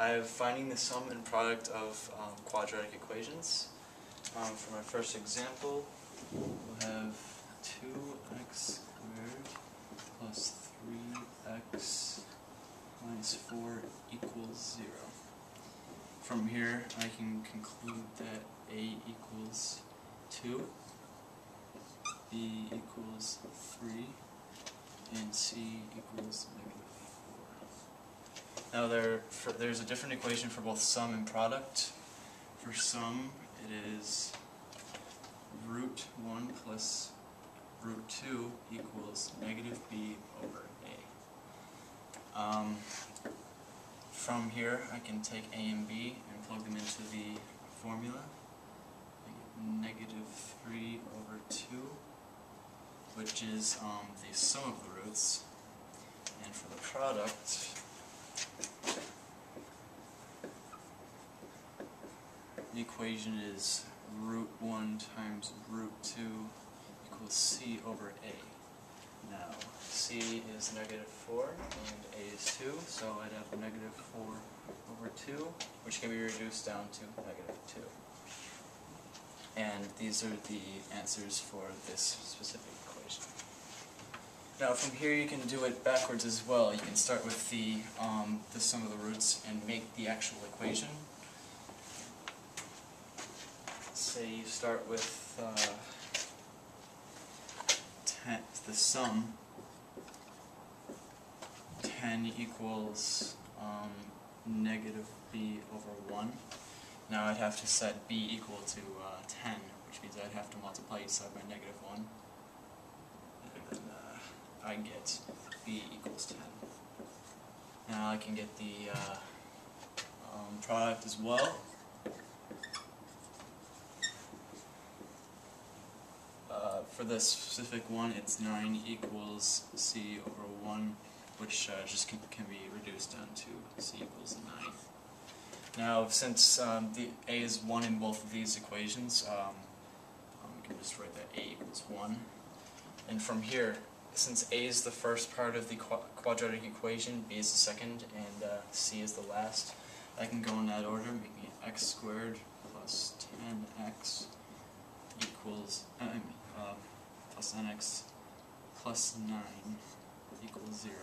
I have finding the sum and product of um, quadratic equations. Um, for my first example, we'll have 2x squared plus 3x minus 4 equals 0. From here, I can conclude that a equals 2, b equals 3, and c equals negative 4. Now there, for, there's a different equation for both sum and product. For sum, it is root 1 plus root 2 equals negative b over a. Um, from here, I can take a and b and plug them into the formula. Negative 3 over 2, which is um, the sum of the roots. And for the product, the equation is root 1 times root 2 equals c over a. Now, c is negative 4 and a is 2, so I'd have negative 4 over 2, which can be reduced down to negative 2. And these are the answers for this specific equation. Now from here you can do it backwards as well. You can start with the, um, the sum of the roots and make the actual equation. Say you start with uh, ten, the sum 10 equals um, negative b over 1. Now I'd have to set b equal to uh, 10, which means I'd have to multiply each side by negative 1. And then uh, I get b equals 10. Now I can get the uh, um, product as well. Uh, for this specific one, it's 9 equals c over 1, which uh, just can, can be reduced down to c equals 9. Now, since um, the a is 1 in both of these equations, um, um, we can just write that a equals 1. And from here, since a is the first part of the qu quadratic equation, b is the second, and uh, c is the last, I can go in that order, making it x squared plus 10x equals, I mean, uh, plus nx plus 9 equals 0,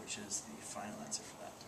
which is the final answer for that.